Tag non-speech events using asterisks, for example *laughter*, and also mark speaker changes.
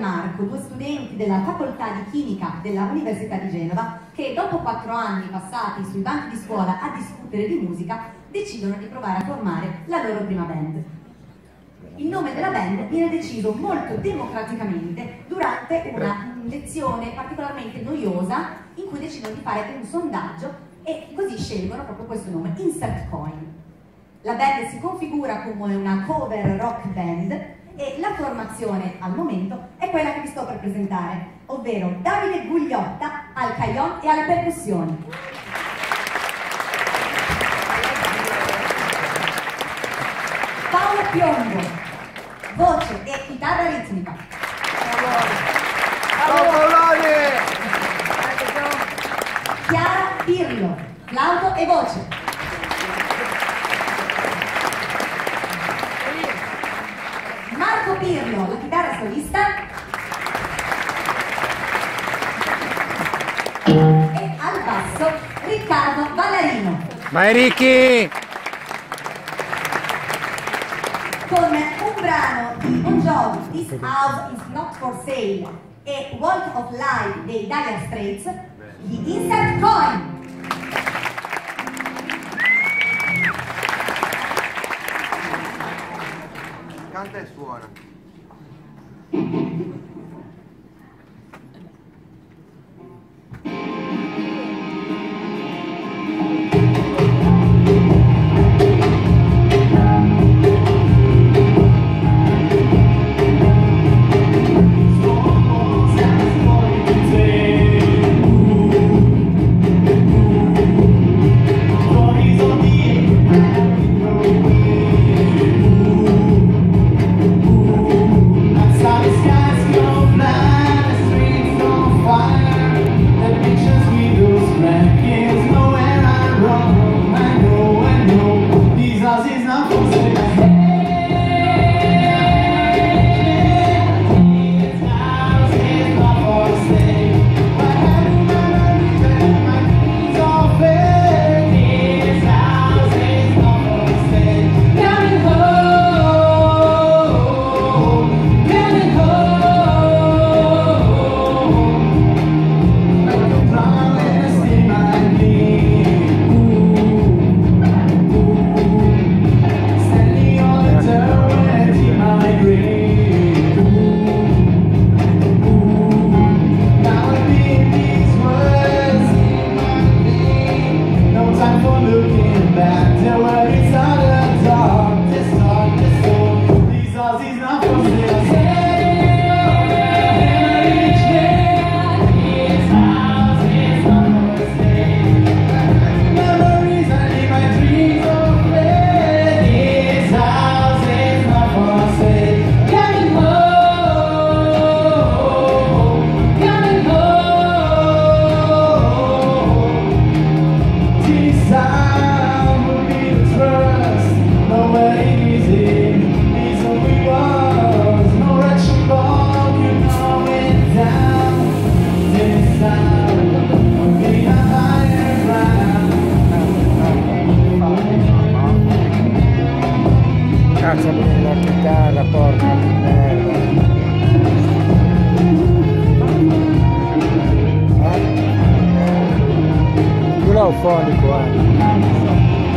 Speaker 1: Marco, due studenti della facoltà di chimica della Università di Genova, che dopo quattro anni passati sui banchi di scuola a discutere di musica, decidono di provare a formare la loro prima band. Il nome della band viene deciso molto democraticamente durante una lezione particolarmente noiosa in cui decidono di fare un sondaggio e così scelgono proprio questo nome, Insert Coin. La band si configura come una cover rock band e la formazione al momento è quella che vi sto per presentare, ovvero Davide Gugliotta al caillon e alle percussioni. Paolo Piombo, voce e chitarra ritmica. Chiara Pirlo, flauto e voce. Pirlo, la chitarra solista. E al basso Riccardo Ballarino.
Speaker 2: Vai Ricky!
Speaker 1: con un brano di Bon Jovi, This House is Not For Sale e Walk of Life dei Dire Straits, gli Insert Coin.
Speaker 2: Canta e suona. Thank *laughs* you. Cazzo con la chitarra, porca di merda. Eh? Tu l'ho fonico, eh.